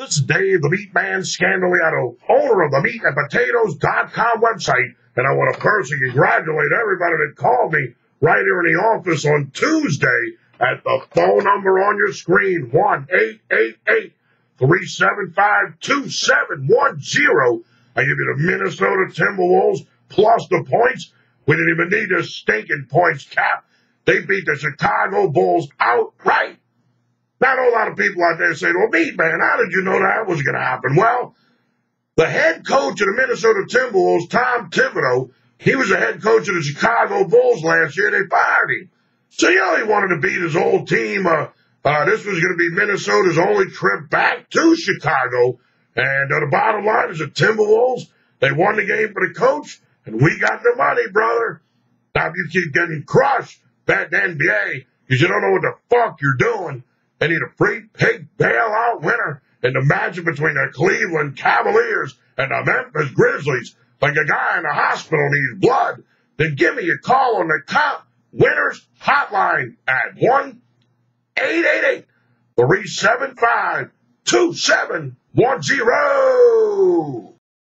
This is Dave, the Meat Man Scandaliato, owner of the Meat and Potatoes.com website, and I want to personally congratulate everybody that called me right here in the office on Tuesday at the phone number on your screen, 1-888-375-2710. I give you the Minnesota Timberwolves plus the points. We didn't even need a stinking points cap. They beat the Chicago Bulls outright. Know a lot of people out there saying, well, Meat Man, how did you know that was going to happen? Well, the head coach of the Minnesota Timberwolves, Tom Thibodeau, he was the head coach of the Chicago Bulls last year. They fired him. So, you know, he wanted to beat his old team. Uh, uh, this was going to be Minnesota's only trip back to Chicago. And uh, the bottom line is the Timberwolves, they won the game for the coach, and we got the money, brother. Now, if you keep getting crushed, bet the NBA, because you don't know what the fuck you're doing, they need a free pick bailout winner in the matchup between the Cleveland Cavaliers and the Memphis Grizzlies. Like a guy in the hospital needs blood, then give me a call on the Comp Winners Hotline at 1 888 375 2710.